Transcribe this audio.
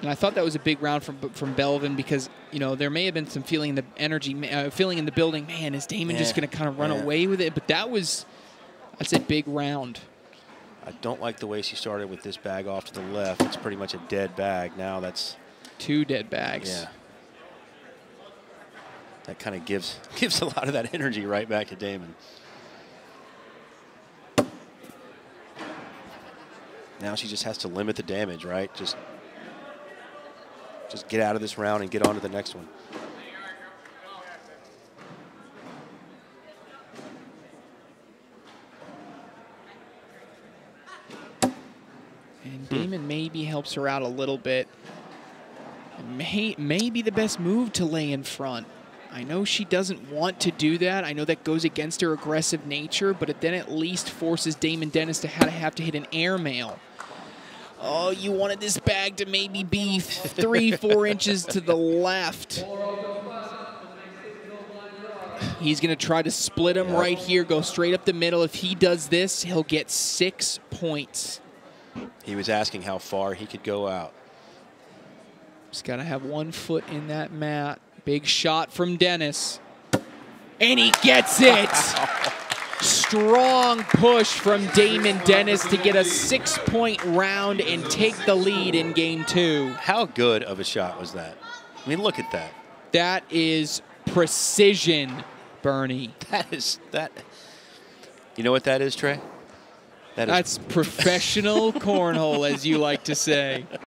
And I thought that was a big round from from Belvin because you know there may have been some feeling in the energy, uh, feeling in the building. Man, is Daymon Yeah. just going to kind of run Yeah. away with it? But that was, that's a big round. I don't like the way she started with this bag off to the left. It's pretty much a dead bag. Now that's Two dead bags. yeah. That kind of gives gives a lot of that energy right back to Daymon. Now she just has to limit the damage, right? Just just get out of this round and get on to the next one. And Daymon maybe helps her out a little bit. May, may be the best move to lay in front. I know she doesn't want to do that. I know that goes against her aggressive nature, but it then at least forces Daymon Dennis to have to, hit an airmail. Oh, you wanted this bag to maybe be three, four inches to the left. He's going to try to split him right here, go straight up the middle. If he does this, he'll get six points. He was asking how far he could go out. Just got to have one foot in that mat. Big shot from Dennis. And he gets it. Strong push from Daymon Dennis to get a six point round and take the lead in game two. How good of a shot was that? I mean, look at that. That is precision, Bernie. That is that. You know what that is, Trey? That is That's professional cornhole, as you like to say.